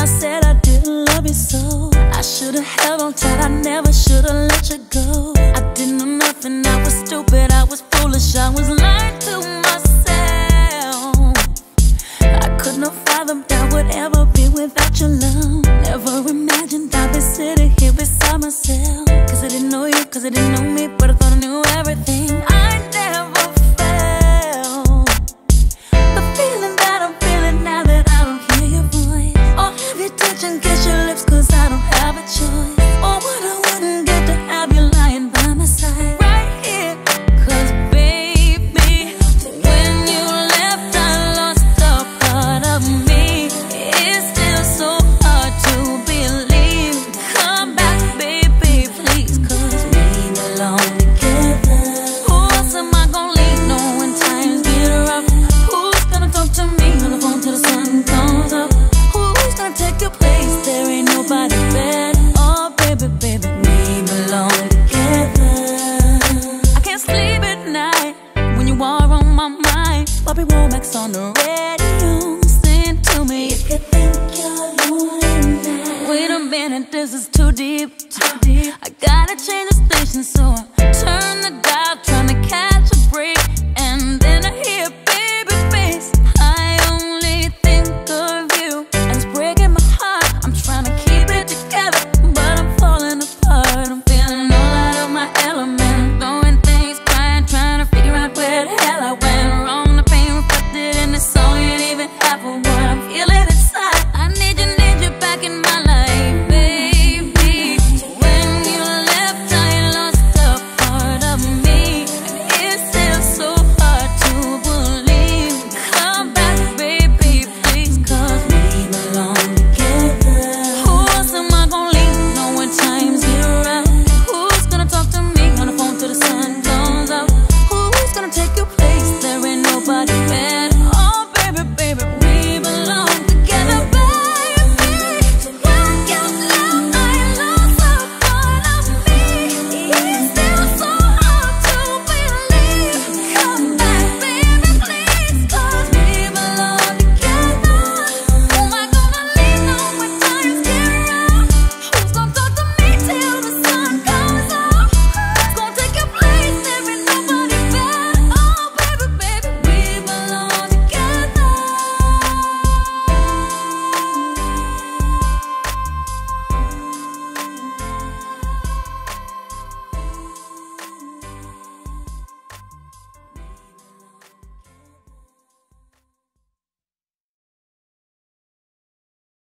I said I didn't love you so. I should've held on tight, I never should've let you go. I didn't know nothing, I was stupid, I was foolish I was lying to myself. I couldn't have fathomed I would ever be without your love. Never imagined I'd be sitting here beside myself. Cause I didn't know you, cause I didn't know me But I thought I knew everything. Bobby Womack's on the radio. Sing to me. If you think you're lonely now. Wait a minute, this is too deep. Too deep. I gotta change the station, so I turn the dial.